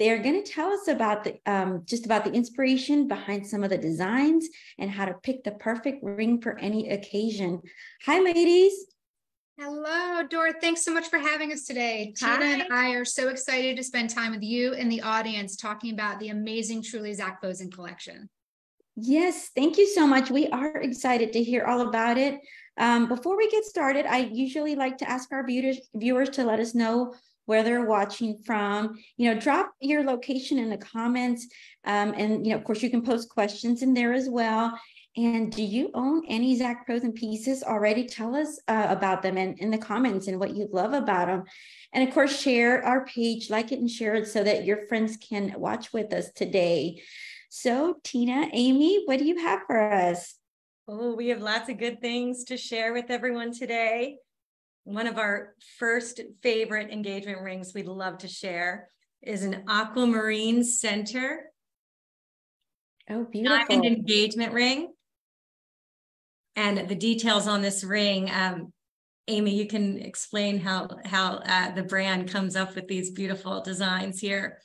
They're going to tell us about the um, just about the inspiration behind some of the designs and how to pick the perfect ring for any occasion. Hi, ladies. Hello, Dora. Thanks so much for having us today. Hi. Tina and I are so excited to spend time with you and the audience talking about the amazing Truly Zac Posen collection. Yes, thank you so much. We are excited to hear all about it. Um, before we get started, I usually like to ask our viewers, viewers to let us know where they're watching from. You know, drop your location in the comments. Um, and, you know, of course, you can post questions in there as well. And do you own any Zac Posen pieces already? Tell us uh, about them and in the comments and what you love about them. And of course, share our page, like it and share it so that your friends can watch with us today. So, Tina, Amy, what do you have for us? Oh, we have lots of good things to share with everyone today. One of our first favorite engagement rings we'd love to share is an aquamarine center. Oh, beautiful. Diamond engagement ring and the details on this ring. Um, Amy, you can explain how how uh, the brand comes up with these beautiful designs here.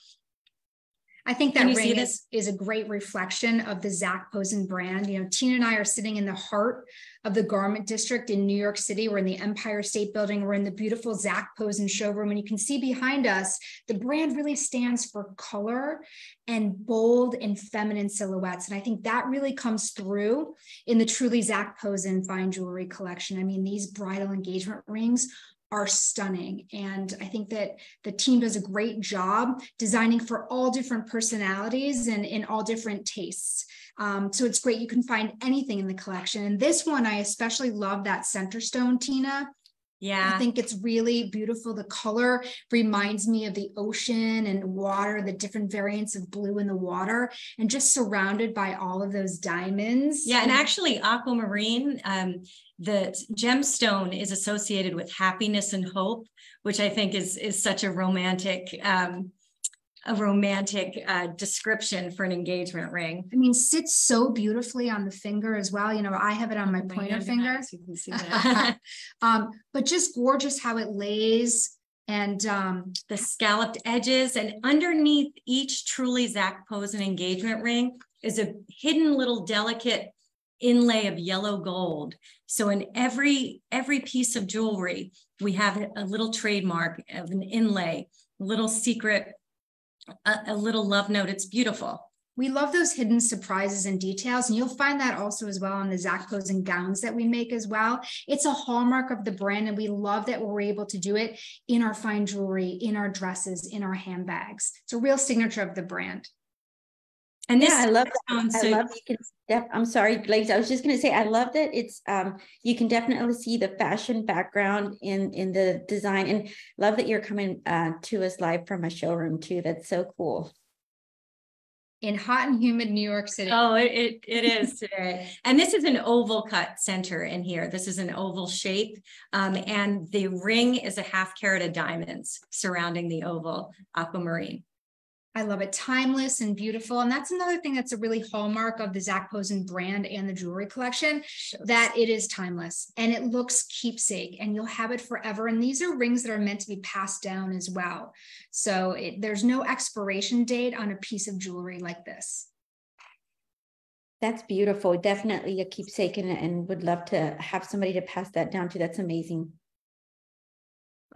I think that ring is, is a great reflection of the Zac Posen brand. You know, Tina and I are sitting in the heart of the garment district in New York City. We're in the Empire State Building. We're in the beautiful Zac Posen showroom. And you can see behind us, the brand really stands for color and bold and feminine silhouettes. And I think that really comes through in the truly Zac Posen fine jewelry collection. I mean, these bridal engagement rings are stunning. And I think that the team does a great job designing for all different personalities and in all different tastes. Um, so it's great. You can find anything in the collection. And this one, I especially love that center stone, Tina. Yeah. I think it's really beautiful. The color reminds me of the ocean and water, the different variants of blue in the water, and just surrounded by all of those diamonds. Yeah. And actually, aquamarine, um, the gemstone is associated with happiness and hope, which I think is, is such a romantic um, a romantic uh, description for an engagement ring. I mean, sits so beautifully on the finger as well. You know, I have it on my oh, pointer finger. You can see that. um, but just gorgeous how it lays and um, the scalloped edges. And underneath each truly Zac Posen engagement ring is a hidden little delicate inlay of yellow gold. So in every every piece of jewelry, we have a little trademark of an inlay, little secret a, a little love note. It's beautiful. We love those hidden surprises and details. And you'll find that also as well on the Zac Posen gowns that we make as well. It's a hallmark of the brand. And we love that we're able to do it in our fine jewelry, in our dresses, in our handbags. It's a real signature of the brand. And yeah, I love that. I love you can I'm sorry, ladies. I was just gonna say I love that it's um you can definitely see the fashion background in in the design and love that you're coming uh, to us live from a showroom too. That's so cool. In hot and humid New York City. Oh, it, it is today. and this is an oval cut center in here. This is an oval shape. Um, and the ring is a half carat of diamonds surrounding the oval aquamarine. I love it. Timeless and beautiful. And that's another thing that's a really hallmark of the Zac Posen brand and the jewelry collection that it is timeless and it looks keepsake and you'll have it forever. And these are rings that are meant to be passed down as well. So it, there's no expiration date on a piece of jewelry like this. That's beautiful. Definitely a keepsake and, and would love to have somebody to pass that down to. That's amazing.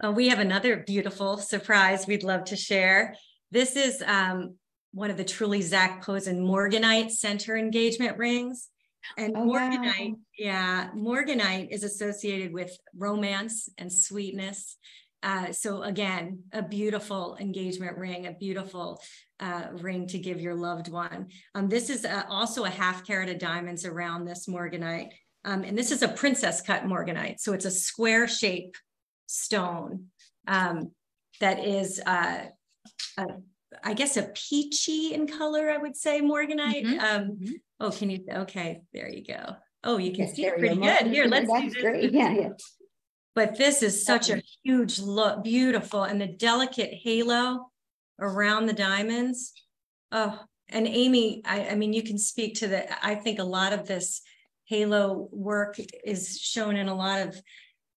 Uh, we have another beautiful surprise we'd love to share. This is um, one of the truly Zac Posen Morganite center engagement rings. And oh, Morganite, wow. yeah, Morganite is associated with romance and sweetness. Uh, so again, a beautiful engagement ring, a beautiful uh, ring to give your loved one. Um, this is uh, also a half carat of diamonds around this Morganite. Um, and this is a princess cut Morganite. So it's a square shape stone um, that is uh, a, I guess a peachy in color, I would say Morganite. Mm-hmm. Um, mm-hmm. Oh, can you? Okay, there you go. Oh, you can yes, see it pretty good. Here, let's That's do great. Yeah, yeah. But this is such a huge look, beautiful, and the delicate halo around the diamonds. Oh, and Amy, I, I mean, you can speak to the. I think a lot of this halo work is shown in a lot of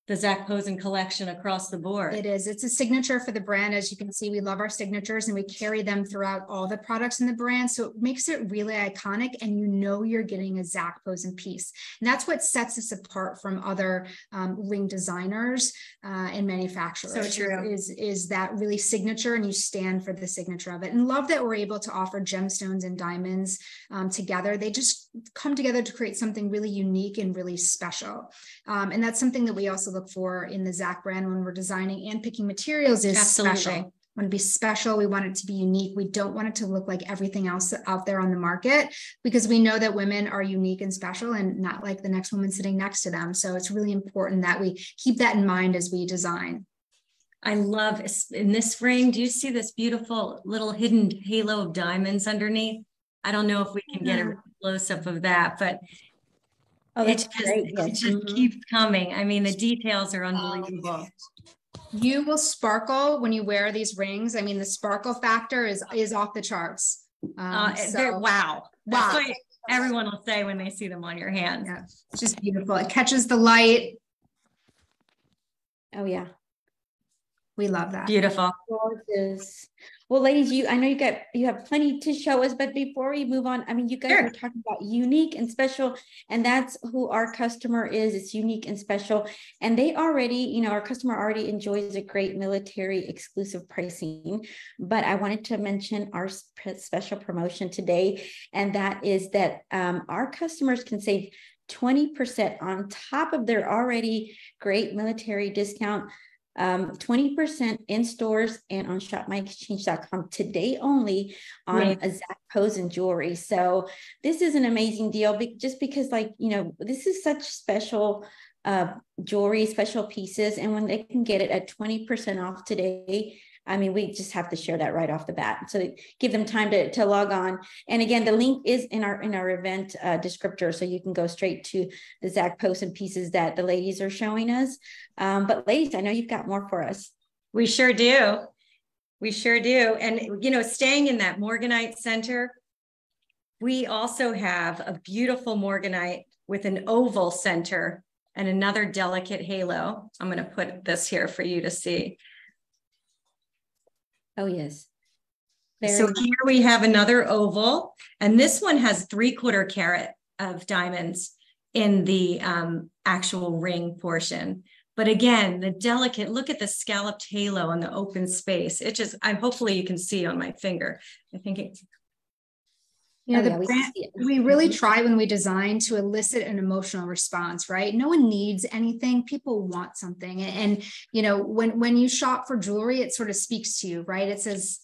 the Zac Posen collection across the board. It is. It's a signature for the brand. As you can see, we love our signatures and we carry them throughout all the products in the brand. So it makes it really iconic and you know you're getting a Zac Posen piece. And that's what sets us apart from other um, ring designers uh, and manufacturers. So true. Is, is that really signature and you stand for the signature of it. And love that we're able to offer gemstones and diamonds um, together. They just come together to create something really unique and really special. Um, and that's something that we also look for in the Zac brand when we're designing and picking materials is Absolutely. special. We want to be special. We want it to be unique. We don't want it to look like everything else out there on the market because we know that women are unique and special and not like the next woman sitting next to them. So it's really important that we keep that in mind as we design. I love in this ring. Do you see this beautiful little hidden halo of diamonds underneath? I don't know if we can get a mm-hmm. close up of that, but Oh, it just, it just mm-hmm. keeps coming. I mean, the details are unbelievable. You will sparkle when you wear these rings. I mean, the sparkle factor is is off the charts. Um, uh, so, wow, wow. everyone will say when they see them on your hands. Yeah, it's just beautiful. It catches the light. Oh yeah, we love that. Beautiful. Gorgeous. Well, ladies, you I know you got you have plenty to show us, but before we move on, I mean, you guys sure. are talking about unique and special, and that's who our customer is. It's unique and special, and they already, you know, our customer already enjoys a great military exclusive pricing. But I wanted to mention our special promotion today, and that is that um, our customers can save 20% on top of their already great military discount um, 20% in stores and on shopmyexchange.com today only on right. a Zac Posen jewelry. So this is an amazing deal just because like, you know, this is such special uh, jewelry, special pieces. And when they can get it at 20% off today, I mean, we just have to share that right off the bat. So give them time to, to log on. And again, the link is in our in our event uh, descriptor, so you can go straight to the Zac and pieces that the ladies are showing us. Um, but ladies, I know you've got more for us. We sure do. We sure do. And you know, staying in that Morganite Center, we also have a beautiful Morganite with an oval center and another delicate halo. I'm going to put this here for you to see. Oh, yes. Very so here we have another oval, and this one has three quarter carat of diamonds in the um, actual ring portion. But again, the delicate, look at the scalloped halo on the open space. It just, I hopefully you can see on my finger. I think it's you know, oh, the yeah, brand, we, we really mm-hmm. try when we design to elicit an emotional response, right? No one needs anything. People want something. And, and, you know, when when you shop for jewelry, it sort of speaks to you, right? It says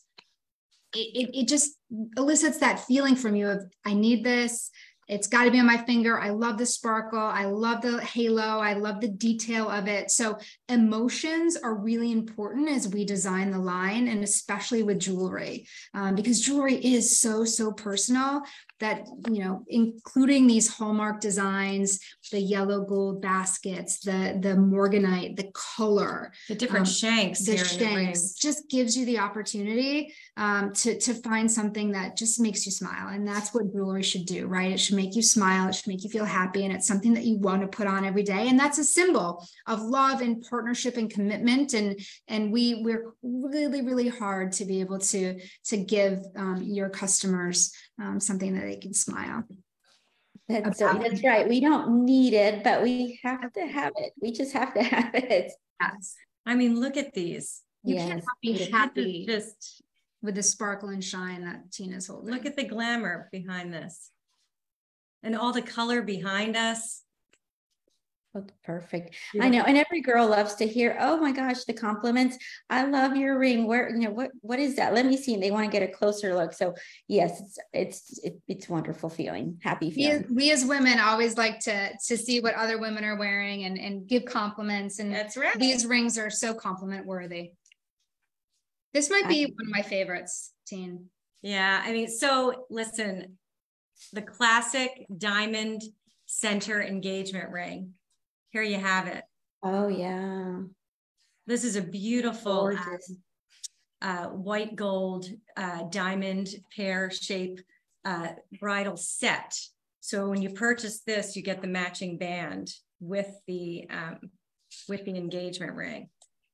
it, it, it just elicits that feeling from you of I need this. It's got to be on my finger. I love the sparkle. I love the halo. I love the detail of it. So, emotions are really important as we design the line, and especially with jewelry, um, because jewelry is so, so personal that you know including these hallmark designs the yellow gold baskets the the morganite the color the different um, shanks the shanks the just gives you the opportunity um, to to find something that just makes you smile and that's what jewelry should do right? It should make you smile it should make you feel happy and it's something that you want to put on every day and that's a symbol of love and partnership and commitment and and we we're really really hard to be able to to give um, your customers um, something that they can smile. That's, that's right. We don't need it, but we have to have it. We just have to have it. Yes. I mean, look at these. You yes. cannot be happy just with the sparkle and shine that Tina's holding. Look at the glamour behind this and all the color behind us. Oh, perfect. Yeah. I know. And every girl loves to hear, oh my gosh, the compliments. I love your ring. Where, you know, what, what is that? Let me see. And they want to get a closer look. So yes, it's, it's, it, it's wonderful feeling, happy feeling. We, we, as women always like to, to see what other women are wearing and, and give compliments. And that's right. These rings are so compliment worthy. This might be I, one of my favorites, Teen. Yeah. I mean, so listen, the classic diamond center engagement ring here you have it. Oh, yeah. This is a beautiful uh, uh, white gold uh, diamond pear shape uh, bridal set. So when you purchase this, you get the matching band with the um, with the engagement ring.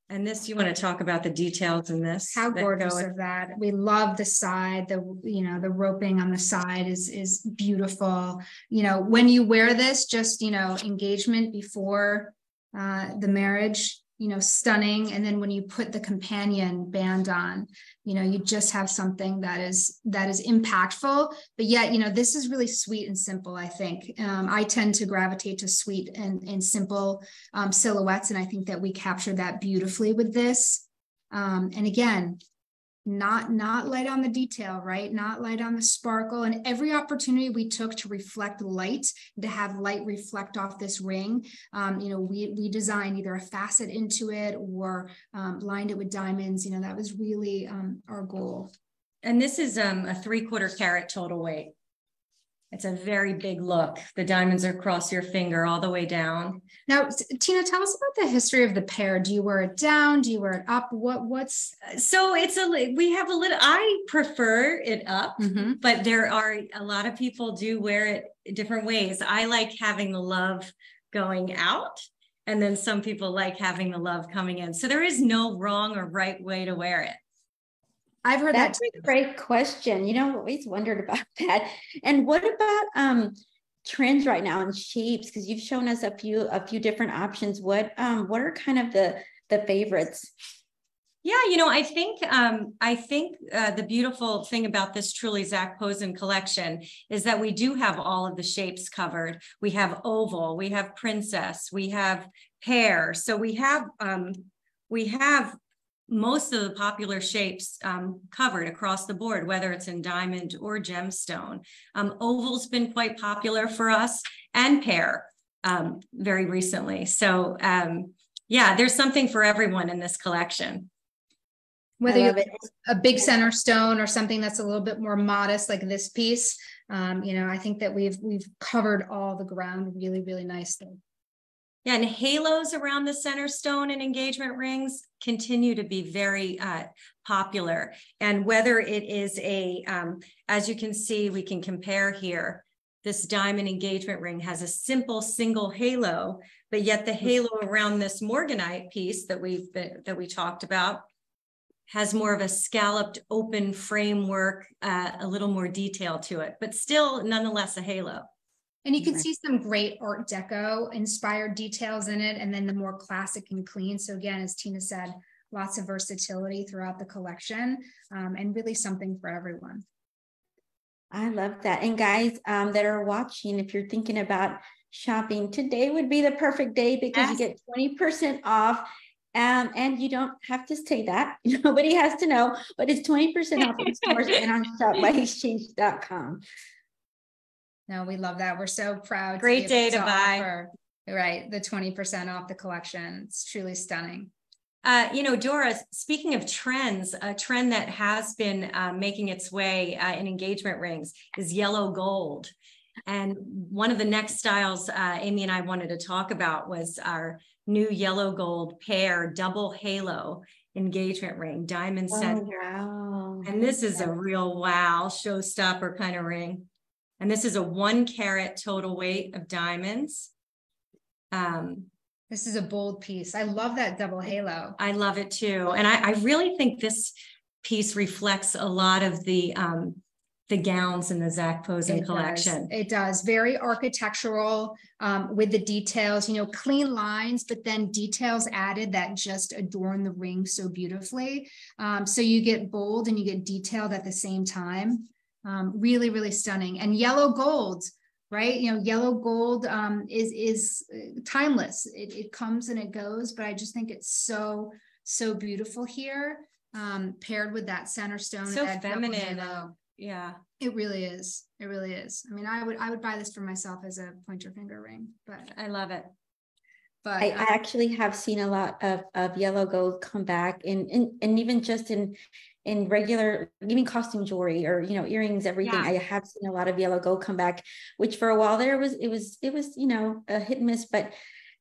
And this, you want to talk about the details in this? How gorgeous of that. We love the side, the, you know, the roping on the side is, is beautiful. You know, when you wear this, just, you know, engagement before uh, the marriage, you know, stunning. And then when you put the companion band on, you know, you just have something that is that is impactful. But yet, you know, this is really sweet and simple. I think um, I tend to gravitate to sweet and and simple um, silhouettes, and I think that we capture that beautifully with this. Um, and again, not not light on the detail right? Not light on the sparkle. And every opportunity we took to reflect light to have light reflect off this ring um, you know we we designed either a facet into it or um, lined it with diamonds. You know that was really um, our goal. And this is um, a three quarter carat total weight it's a very big look. The diamonds are across your finger all the way down. Now, Tina, tell us about the history of the pear. Do you wear it down? Do you wear it up? What what's so it's a we have a little I prefer it up, mm-hmm. but there are a lot of people do wear it different ways. I like having the love going out and then some people like having the love coming in. So there is no wrong or right way to wear it. I've heard That's that. A great question. You know, I've always wondered about that. And what about um trends right now in shapes? Because you've shown us a few a few different options. What um what are kind of the the favorites? Yeah, you know, I think um, I think uh, the beautiful thing about this truly Zac Posen collection is that we do have all of the shapes covered. We have oval, we have princess, we have pear. So we have um, we have most of the popular shapes um, covered across the board, whether it's in diamond or gemstone. Um, oval's been quite popular for us and pear um, very recently. So um, yeah, there's something for everyone in this collection. Whether you a big center stone or something that's a little bit more modest, like this piece, um, you know, I think that we've we've covered all the ground really, really nicely. Yeah, and halos around the center stone and engagement rings continue to be very uh, popular. And whether it is a, um, as you can see, we can compare here, this diamond engagement ring has a simple single halo, but yet the halo around this morganite piece that we've been, that we talked about has more of a scalloped open framework, uh, a little more detail to it, but still nonetheless a halo. And you can see some great Art Deco inspired details in it, and then the more classic and clean. So, again, as Tina said, lots of versatility throughout the collection um, and really something for everyone. I love that. And guys um, that are watching, if you're thinking about shopping, today would be the perfect day because yes. you get 20% off. Um, and you don't have to say that. Nobody has to know, but it's 20% off in stores and on shopmyexchange.com. No, we love that. We're so proud. Great to day to, to buy. Offer, right. The 20% off the collection. It's truly stunning. Uh, you know, Dora, speaking of trends, a trend that has been uh, making its way uh, in engagement rings is yellow gold. And one of the next styles uh, Amy and I wanted to talk about was our new yellow gold pear double halo engagement ring, diamond center. Oh, wow. And this is a real wow showstopper kind of ring. And this is a one carat total weight of diamonds. Um, this is a bold piece. I love that double halo. I love it too. And I, I really think this piece reflects a lot of the um, the gowns in the Zac Posen it collection. Does. It does. Very architectural um, with the details, you know, clean lines, but then details added that just adorn the ring so beautifully. Um, so you get bold and you get detailed at the same time. Um, really, really stunning. And yellow gold, right? You know, yellow gold um, is is uh, timeless. It, it comes and it goes, but I just think it's so so beautiful here, um, paired with that center stone. So feminine. Yeah, it really is. It really is. I mean, I would I would buy this for myself as a pointer finger ring, but I love it. But I, I actually have seen a lot of, of yellow gold come back and, and and even just in in regular even costume jewelry or you know earrings everything. Yeah. i have seen a lot of yellow gold come back which for a while there was it was it was you know a hit and miss but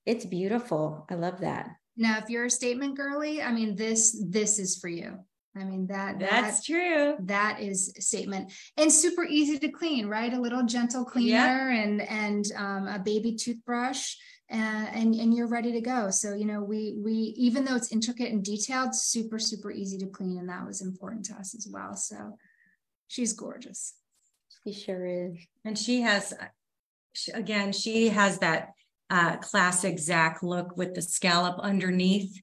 it's beautiful. I love that. Now if you're a statement girly i mean this this is for you. I mean that that's that, true. That is statement. And super easy to clean, right? A little gentle cleaner and and um, a baby toothbrush and, and and you're ready to go. So you know we we even though it's intricate and detailed super super easy to clean and that was important to us as well. So she's gorgeous. She sure is. And she has again she has that uh classic zac look with the scallop underneath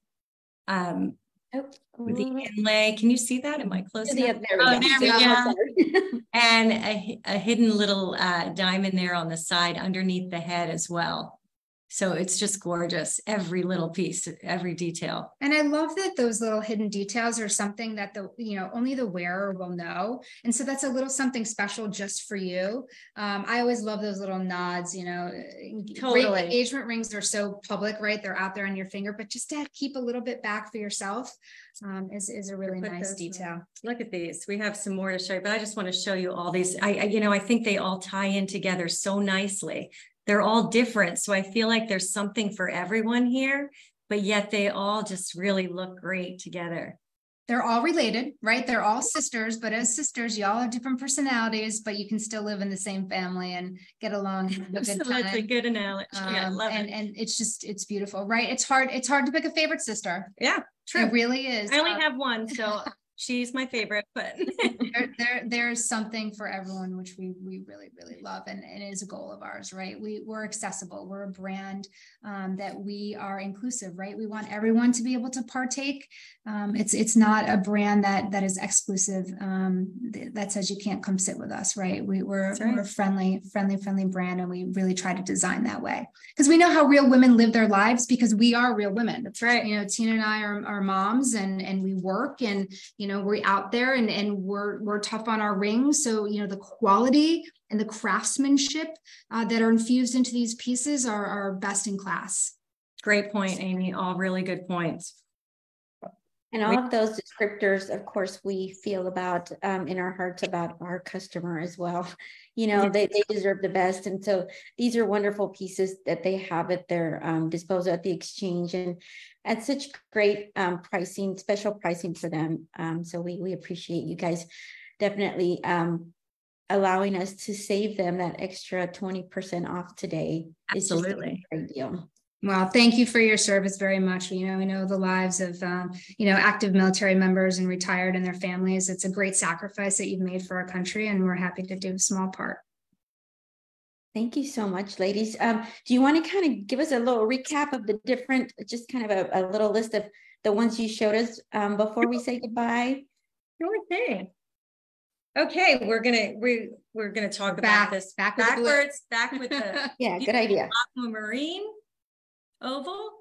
um oh, with the inlay. Can you see that? Am i close yeah, there we oh, go, there we go. and a, a hidden little uh, diamond there on the side underneath the head as well so it's just gorgeous, every little piece, every detail. And I love that those little hidden details are something that the, you know, only the wearer will know. And so that's a little something special just for you. Um, I always love those little nods, you know, totally. engagement rings are so public, right? They're out there on your finger, but just to keep a little bit back for yourself um, is, is a really nice detail. Look at these. We have some more to show you, but I just want to show you all these. I, I you know, I think they all tie in together so nicely they're all different. So I feel like there's something for everyone here, but yet they all just really look great together. They're all related, right? They're all sisters, but as sisters, y'all have different personalities, but you can still live in the same family and get along. Have a good time. That's a good analogy. Um, yeah, love and, it. and it's just it's beautiful, right? It's hard. It's hard to pick a favorite sister. Yeah, true. It really is. I only uh, have one, so she's my favorite, but there, there, there's something for everyone, which we we really really love, and, and it is a goal of ours, right? We we're accessible. We're a brand um, that we are inclusive, right? We want everyone to be able to partake. Um, it's it's not a brand that that is exclusive um, that says you can't come sit with us, right? We we're right. we're a friendly friendly friendly brand, and we really try to design that way because we know how real women live their lives because we are real women. That's right. You know, Tina and I are, are moms, and and we work and you know we're out there and and we're we're tough on our rings. So you know the quality and the craftsmanship uh, that are infused into these pieces are, are best in class. Great point amy. All really good points and all of those descriptors, of course, we feel about um, in our hearts about our customer as well. You know, they, they deserve the best. And so these are wonderful pieces that they have at their um, disposal at the exchange and at such great um, pricing, special pricing for them. Um, so we, we appreciate you guys definitely um, allowing us to save them that extra 20% off today. Absolutely. It's just a great deal. Well, thank you for your service very much. You know, we know the lives of, um, you know, active military members and retired and their families. It's a great sacrifice that you've made for our country, and we're happy to do a small part. Thank you so much, ladies. Um, do you want to kind of give us a little recap of the different, just kind of a, a little list of the ones you showed us um, before we say goodbye? Sure thing. Okay, we're gonna we we're gonna talk back, about this back backwards, back with the yeah, good idea. Aquamarine oval.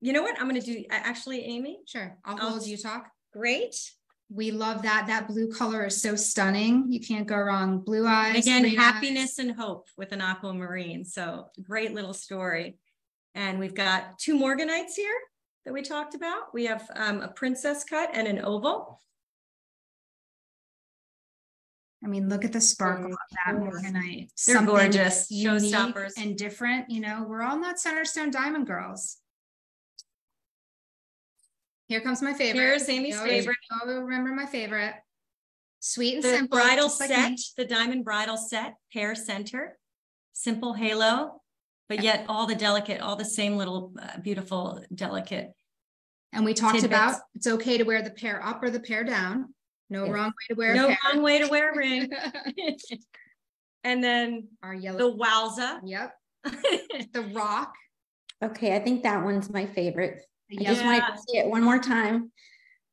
You know what? I'm going to do actually, Amy. Sure. I'll, I'll hold you talk. Great. We love that. That blue color is so stunning. You can't go wrong. Blue eyes. Again, happiness eyes. and hope with an aquamarine. So great little story. And we've got two Morganites here that we talked about. We have um, a princess cut and an oval. I mean, look at the sparkle of that morganite. They're Something gorgeous. Showstoppers. And different. You know, we're all not Centerstone Diamond girls. Here comes my favorite. Here's Amy's you favorite. Oh, remember my favorite. Sweet and the simple. Bridal set, like the diamond bridal set, pear center, simple halo, but yet all the delicate, all the same little uh, beautiful, delicate. And we talked tidbits. about it's okay to wear the pear up or the pear down. No wrong way to wear no wrong way to wear a ring. and then our yellow the wowza. Yep. the rock. Okay, I think that one's my favorite. I just wanted to see it one more time.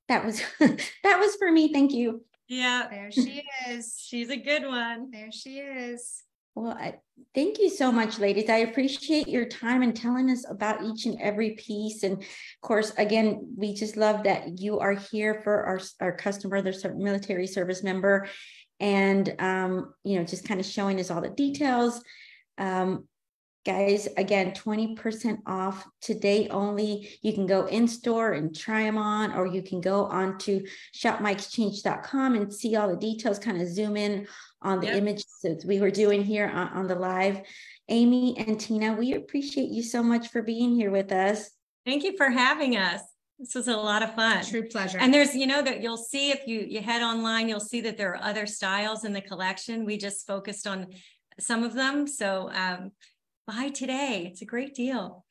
That was that was for me. Thank you. Yeah. There she is. She's a good one. There she is. Well, I, thank you so much, ladies. I appreciate your time and telling us about each and every piece. And of course, again, we just love that you are here for our, our customer, the military service member, and um, you know, just kind of showing us all the details. Um, guys, again, 20% off today only. You can go in store and try them on, or you can go on to shopmyexchange.com and see all the details, kind of zoom in on the yep. images that we were doing here on, on the live. Amy and Tina, we appreciate you so much for being here with us. Thank you for having us. This was a lot of fun. True pleasure. And there's, you know, that you'll see if you you head online, you'll see that there are other styles in the collection. We just focused on some of them. So um, buy today. It's a great deal.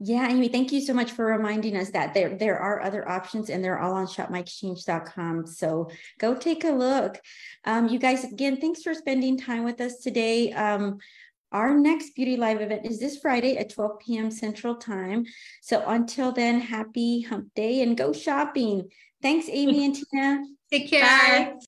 Yeah, Amy, thank you so much for reminding us that there, there are other options and they're all on shopmyexchange.com. So go take a look. Um, you guys, again, thanks for spending time with us today. Um, our next Beauty Live event is this Friday at 12 p.m. Central Time. So until then, happy hump day and go shopping. Thanks, Amy and Tina. Take care. Bye.